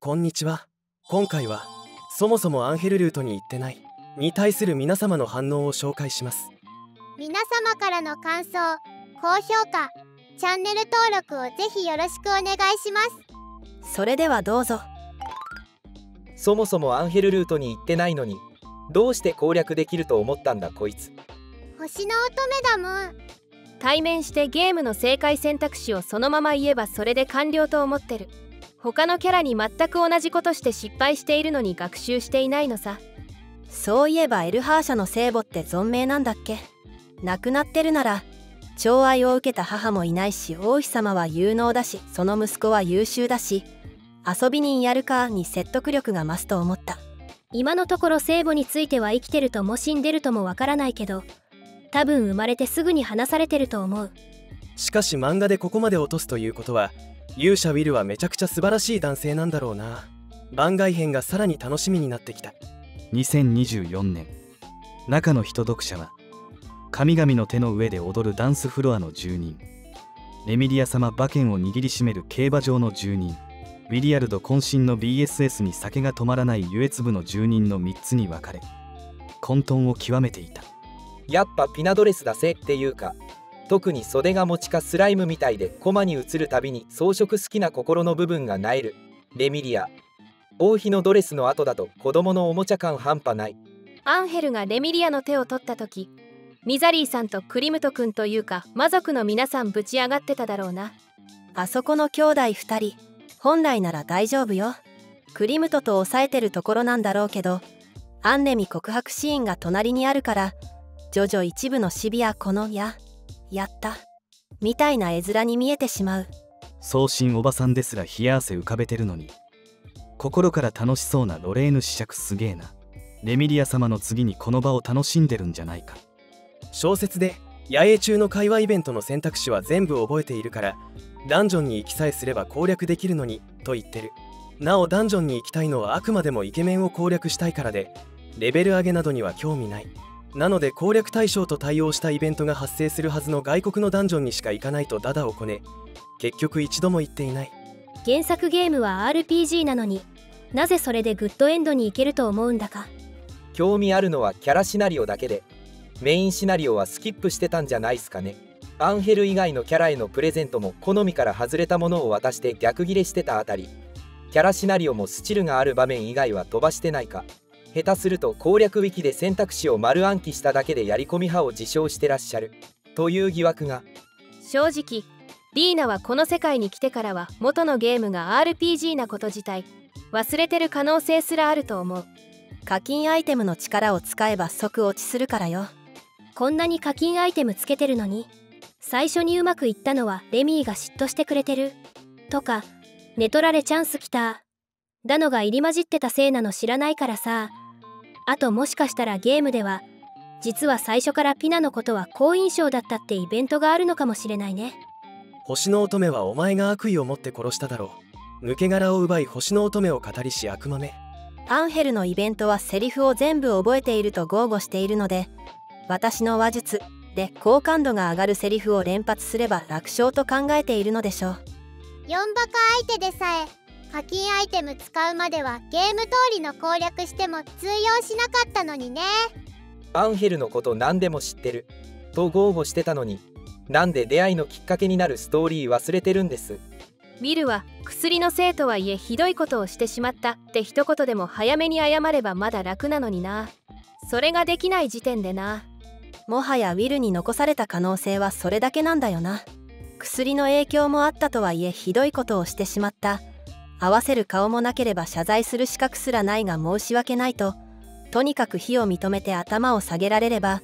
こんにちは。今回はそもそもアンヘルルートに行ってないに対する皆様の反応を紹介します。皆様からの感想高評価チャンネル登録をぜひよろしくお願いします。それではどうぞ。そもそもアンヘルルートに行ってないのにどうして攻略できると思ったんだこいつ。星の乙女だもん。対面してゲームの正解選択肢をそのまま言えばそれで完了と思ってる他のキャラに全く同じことして失敗しているのに学習していないのさ。そういえばエルハーシャの聖母って存命なんだっけ？亡くなってるなら寵愛を受けた母もいないし王妃様は有能だしその息子は優秀だし遊び人やるかに説得力が増すと思った。今のところ聖母については生きてるとも死んでるともわからないけど多分生まれてすぐに話されてると思う。しかし漫画でここまで落とすということは勇者ウィルはめちゃくちゃ素晴らしい男性なんだろうな。番外編がさらに楽しみになってきた。2024年。中の人読者は神々の手の上で踊るダンスフロアの住人。レミリア様馬券を握りしめる競馬場の住人。ウィリアルド渾身の BSS に酒が止まらない優越部の住人の3つに分かれ混沌を極めていた。やっぱピナドレスだぜっていうか特に袖が持ちかスライムみたいでコマに映るたびに装飾好きな心の部分がなえる。レミリア。王妃のドレスの後だと子供のおもちゃ感半端ない。アンヘルがレミリアの手を取った時ミザリーさんとクリムト君というか魔族の皆さんぶち上がってただろうな。あそこの兄弟2人本来なら大丈夫よ。クリムトと抑えてるところなんだろうけどアンネミ告白シーンが隣にあるからジョジョ一部のシビアこのややった。みたいな絵面に見えてしまう。送信おばさんですら冷や汗浮かべてるのに。心から楽しそうなロレーヌ子爵すげえな。レミリア様の次にこの場を楽しんでるんじゃないか。小説で野営中の会話イベントの選択肢は全部覚えているからダンジョンに行きさえすれば攻略できるのにと言ってる。なおダンジョンに行きたいのはあくまでもイケメンを攻略したいからでレベル上げなどには興味ないなので攻略対象と対応したイベントが発生するはずの外国のダンジョンにしか行かないとダダをこね結局一度も行っていない。原作ゲームは RPG なのになぜそれでグッドエンドに行けると思うんだか。興味あるのはキャラシナリオだけでメインシナリオはスキップしてたんじゃないすかね。アンヘル以外のキャラへのプレゼントも好みから外れたものを渡して逆ギレしてたあたり。キャラシナリオもスチルがある場面以外は飛ばしてないか下手すると攻略ウィキで選択肢を丸暗記しただけでやり込み派を自称してらっしゃる。という疑惑が。正直リーナはこの世界に来てからは元のゲームが RPG なこと自体忘れてる可能性すらあると思う。課金アイテムの力を使えば即落ちするからよ。こんなに課金アイテムつけてるのに最初にうまくいったのはレミーが嫉妬してくれてる。とか寝取られチャンス来ただのが入り混じってたせいなの知らないからさ。あともしかしたらゲームでは実は最初からピナのことは好印象だったってイベントがあるのかもしれないね。星の乙女はお前が悪意を持って殺しただろう。抜け殻を奪い星の乙女を語りし悪魔め。アンヘルのイベントはセリフを全部覚えていると豪語しているので私の話術で好感度が上がるセリフを連発すれば楽勝と考えているのでしょう。4バカ相手でさえ課金アイテム使うまではゲーム通りの攻略しても通用しなかったのにね。アンヘルのこと何でも知ってる。と豪語してたのに。なんで出会いのきっかけになるストーリー忘れてるんです。ウィルは薬のせいとはいえひどいことをしてしまったって一言でも早めに謝ればまだ楽なのにな。それができない時点でな。もはやウィルに残された可能性はそれだけなんだよな。薬の影響もあったとはいえひどいことをしてしまった合わせる顔もなければ謝罪する資格すらないが申し訳ないととにかく非を認めて頭を下げられれば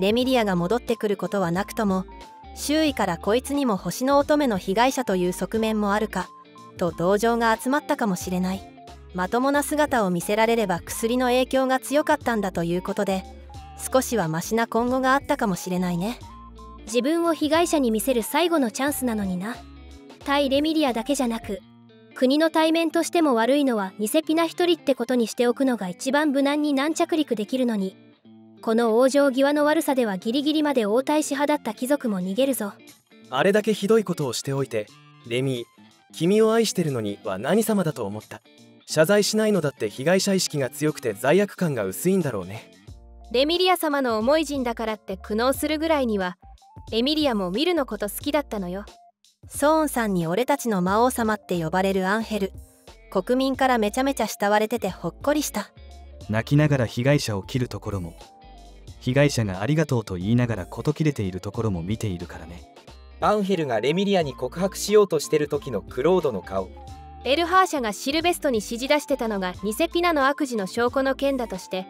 レミリアが戻ってくることはなくとも周囲からこいつにも星の乙女の被害者という側面もあるかと同情が集まったかもしれない。まともな姿を見せられれば薬の影響が強かったんだということで少しはマシな今後があったかもしれないね。自分を被害者に見せる最後のチャンスなのにな。対レミリアだけじゃなく国の対面としても悪いのは偽ピナ一人ってことにしておくのが一番無難に軟着陸できるのに。この往生際の悪さではギリギリまで王太子派だった貴族も逃げるぞ。あれだけひどいことをしておいてレミー君を愛してるのには何様だと思った？謝罪しないのだって被害者意識が強くて罪悪感が薄いんだろうね。レミリア様の思い人だからって苦悩するぐらいにはエミリアもウィルのこと好きだったのよソーンさんに俺たちの魔王様って呼ばれるアンヘル。国民からめちゃめちゃ慕われててほっこりした。泣きながら被害者を切るところも。被害者がありがとうと言いながら事切れているところも見ているからね。アンヘルがレミリアに告白しようとしてる時のクロードの顔。エルハーシャがシルベストに指示出してたのがニセピナの悪事の証拠の件だとして。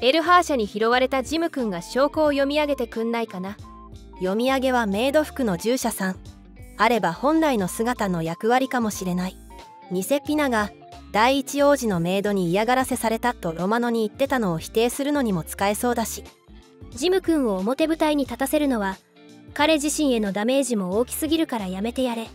エルハーシャに拾われたジム君が証拠を読み上げてくんないかな。読み上げはメイド服の従者さんあれば本来の姿の役割かもしれない。ニセピナが第一王子のメイドに嫌がらせされたとロマノに言ってたのを否定するのにも使えそうだし。ジム君を表舞台に立たせるのは彼自身へのダメージも大きすぎるからやめてやれ。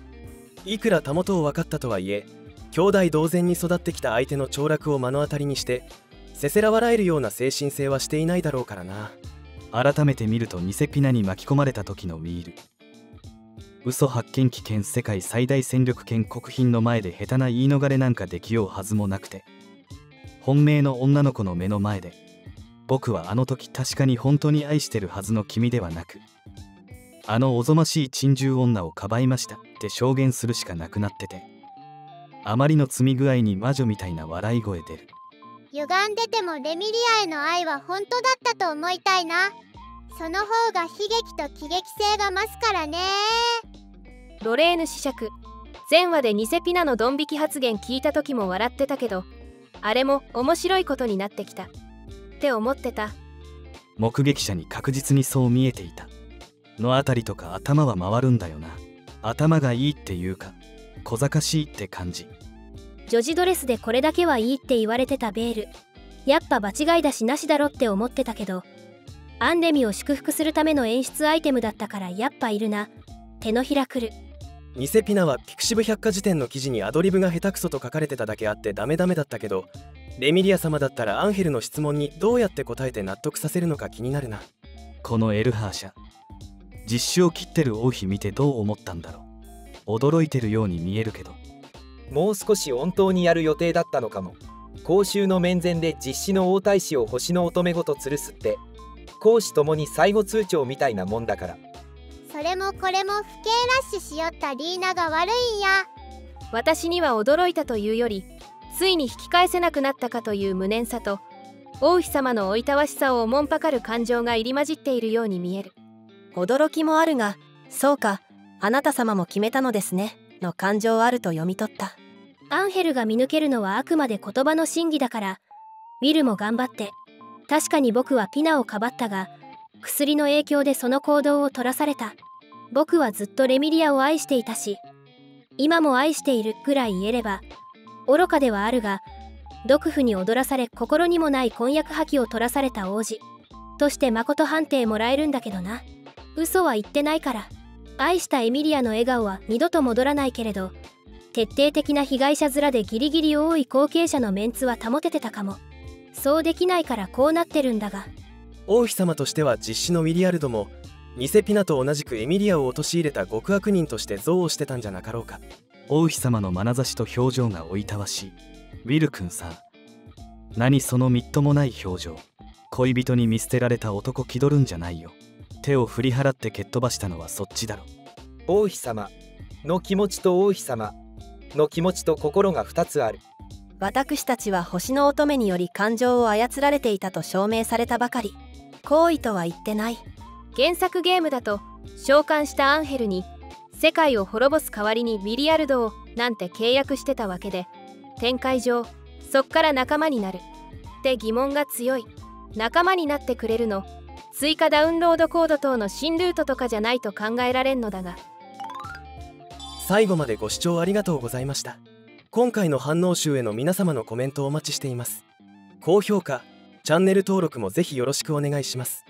いくらたもとを分かったとはいえ兄弟同然に育ってきた相手の凋落を目の当たりにしてせせら笑えるような精神性はしていないだろうからな。改めて見るとニセピナに巻き込まれた時のウィール嘘発見機兼世界最大戦力兼国賓の前で下手な言い逃れなんかできようはずもなくて本命の女の子の目の前で僕はあの時確かに本当に愛してるはずの君ではなくあのおぞましい珍獣女をかばいましたって証言するしかなくなっててあまりの積み具合に魔女みたいな笑い声出る。歪んでてもレミリアへの愛は本当だったと思いたいな。その方が悲劇と喜劇性が増すからね。ロレーヌ子爵前話でニセピナのドン引き発言聞いた時も笑ってたけどあれも面白いことになってきた。って思ってた。目撃者に確実にそう見えていた。のあたりとか頭は回るんだよな。頭がいいっていうか小賢しいって感じ。女児ドレスでこれだけはいいって言われてたベール。やっぱ場違いだしなしだろって思ってたけどアンレミを祝福するための演出アイテムだったからやっぱいるな。手のひらくる。ニセピナはピクシブ百科事典の記事にアドリブが下手くそと書かれてただけあってダメダメだったけどレミリア様だったらアンヘルの質問にどうやって答えて納得させるのか気になるな。このエルハーシャ実種を切ってる王妃見てどう思ったんだろう。驚いてるように見えるけど。もう少し温当にやる予定だったのかも。公衆の面前で実施の王太子を星の乙女ごと吊るすって公私ともに最後通帳みたいなもんだから。それもこれも不敬ラッシュしよったリーナが悪いんや。私には驚いたというよりついに引き返せなくなったかという無念さと王妃様のおいたわしさをおもんぱかる感情が入り混じっているように見える。驚きもあるがそうかあなた様も決めたのですねの感情あると読み取った。アンヘルが見抜けるのはあくまで言葉の真偽だからウィルも頑張って確かに僕はピナをかばったが薬の影響でその行動を取らされた。僕はずっとレミリアを愛していたし今も愛しているぐらい言えれば愚かではあるが毒婦に踊らされ心にもない婚約破棄を取らされた王子として誠判定もらえるんだけどな。嘘は言ってないから愛したエミリアの笑顔は二度と戻らないけれど徹底的な被害者面でギリギリ多い後継者のメンツは保ててたかも。そうできないからこうなってるんだが。王妃様としては実施のウィリアルドもニセピナと同じくエミリアを陥れた極悪人として憎悪してたんじゃなかろうか。王妃様の眼差しと表情がおいたわしい。ウィル君さ何そのみっともない表情。恋人に見捨てられた男気取るんじゃないよ。手を振り払って蹴っ飛ばしたのはそっちだろ。王妃様の気持ちと王妃様の気持ちと心が2つある私たちは星の乙女により感情を操られていたと証明されたばかり。行為とは言ってない。原作ゲームだと召喚したアンヘルに世界を滅ぼす代わりにミリアルドをなんて契約してたわけで展開上そっから仲間になる。って疑問が強い。仲間になってくれるの。追加ダウンロードコード等の新ルートとかじゃないと考えられんのだが。最後までご視聴ありがとうございました。今回の反応集への皆様のコメントをお待ちしています。高評価チャンネル登録もぜひよろしくお願いします。